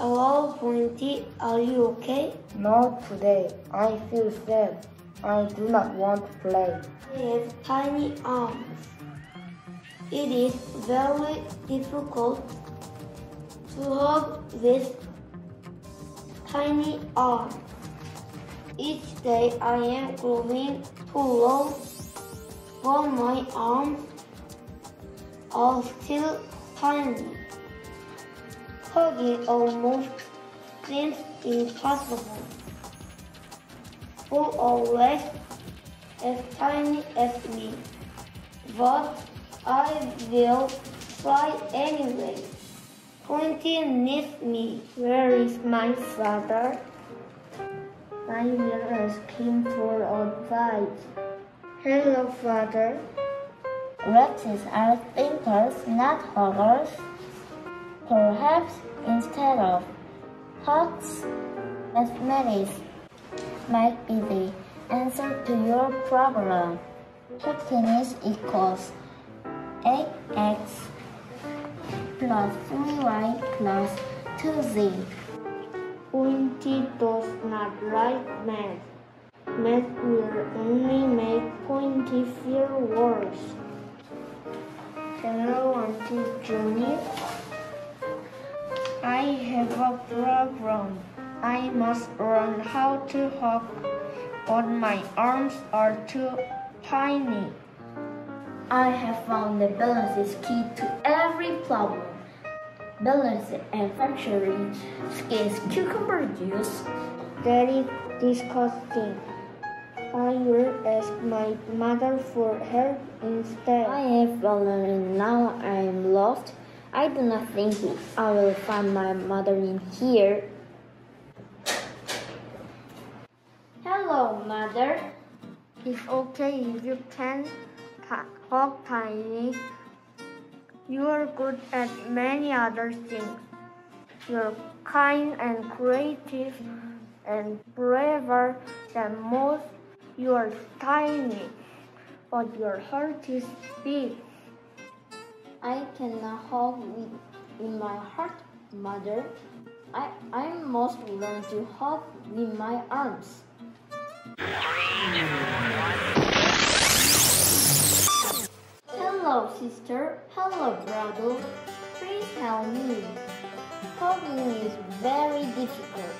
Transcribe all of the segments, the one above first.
Hello, Pointy. Are you okay? Not today. I feel sad. I do not want to play. I have tiny arms. It is very difficult to hug with tiny arms. Each day I am growing too long for my arms are still tiny. Hugging almost seems impossible. Who always as tiny as me. But I will try anyway. Pointy needs me. Where is my father? I will ask him for advice. Hello, father. Rabbits are thinkers, not huggers. Perhaps instead of hugs, mathematics might be the answer to your problem. Hypotenuse equals 8x plus 3y plus 2z. Pointy does not like math. Math will only make Pointy feel worse. Hello, Auntie Junie. I have a problem. I must learn how to hop, but my arms are too tiny. I have found the balance is key to every problem. Balance and fracturing skins cucumber juice. That is disgusting. I will ask my mother for help instead. I have fallen now I am lost. I do not think I will find my mother in here. Hello, mother. It's okay if you can talk tiny. You are good at many other things. You're kind and creative and braver than most. You are tiny, but your heart is big. I cannot hug with, with my heart, mother. I, I must learn to hug with my arms. Hello, sister. Hello, brother. Please help me. Hugging is very difficult.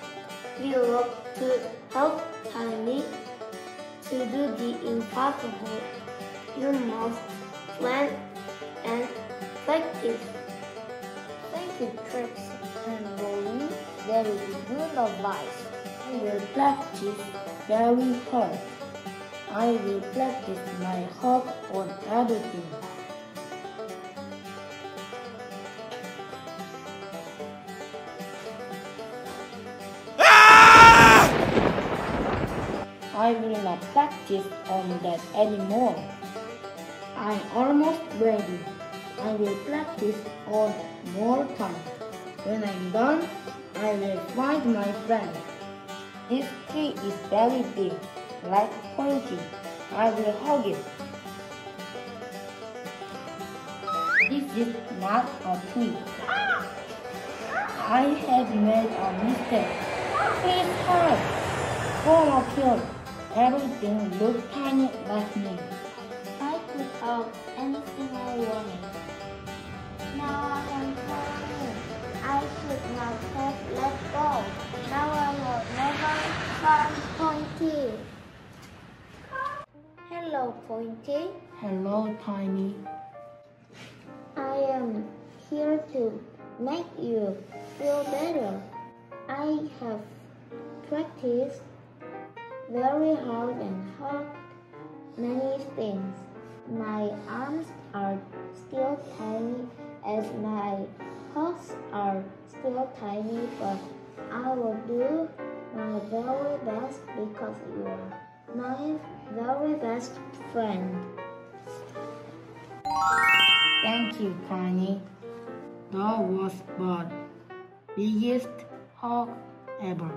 You love to help Tiny to do the impossible. You must plan practice. Thank you, Trixie and Rolly. That is good advice. I will practice very hard. I will practice my hug on everything. I will not practice on that anymore. I'm almost ready. I will practice on more time. When I'm done, I will find my friend. This tree is very big, like Pointy. I will hug it. This is not a tree. I have made a mistake. Please hurry. Come up here. Everything looks tiny like me. I could have anything I wanted. Now I am tiny. I should not have let go. Now I will never find Pointy. Hello, Pointy. Hello, Tiny. I am here to make you feel better. I have practiced very hard and hurt many things. My arms are still tiny as my hugs are still tiny, but I will do my very best because you are my very best friend. Thank you, Tiny. That was the biggest hug ever.